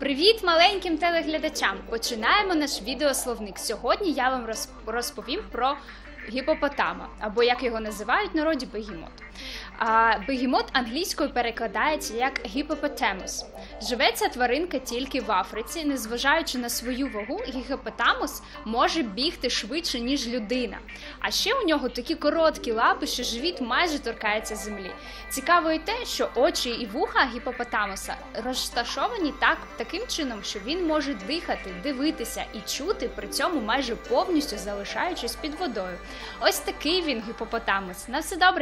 Привіт маленьким телеглядачам! Починаємо наш відеословник. Сьогодні я вам роз- розповім про гіпопотама, або як його називають в народі бегімот. А, бегімот англійською перекладається як гіпопотемус. Живе ця тваринка тільки в Африці, незважаючи на свою вагу, гіпопотамус може бігти швидше, ніж людина. А ще у нього такі короткі лапи, що живіт майже торкається землі. Цікаво і те, що очі і вуха гіпопотамуса розташовані так, таким чином, що він може дихати, дивитися і чути, при цьому майже повністю залишаючись під водою. Ось такий він гіпопотамус. На все добре.